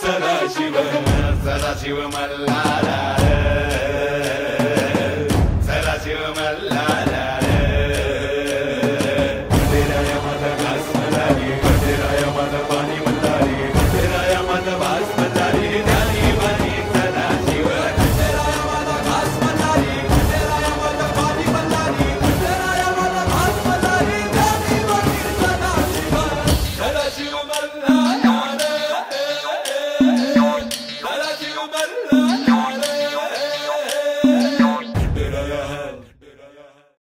ಸದಾಶಿವ ಸದಾಶಿವ ಮಲ್ಲಾರ ಸದಾಶಿವ ಮಲ್ಲಾರ ಭದ್ರಾಯ ಮದ ಭಾಸ್ಮದಾರಿ ಭದ್ರಾಯ ಮದ ಪಾನಿ ಮಲ್ಲಾರಿ ಭದ್ರಾಯ ಮದ ಭಾಸ್ಮದಾರಿ ದಾನಿ ಮನಿ ಸದಾಶಿವ ಭದ್ರಾಯ ಮದ ಭಾಸ್ಮದಾರಿ ಭದ್ರಾಯ ಮದ ಪಾನಿ ಮಲ್ಲಾರಿ ಭದ್ರಾಯ ಮದ ಭಾಸ್ಮದಾರಿ ದಾನಿ ಮನಿ ಸದಾಶಿವ ಸದಾಶಿವ ಮಲ್ಲಾರ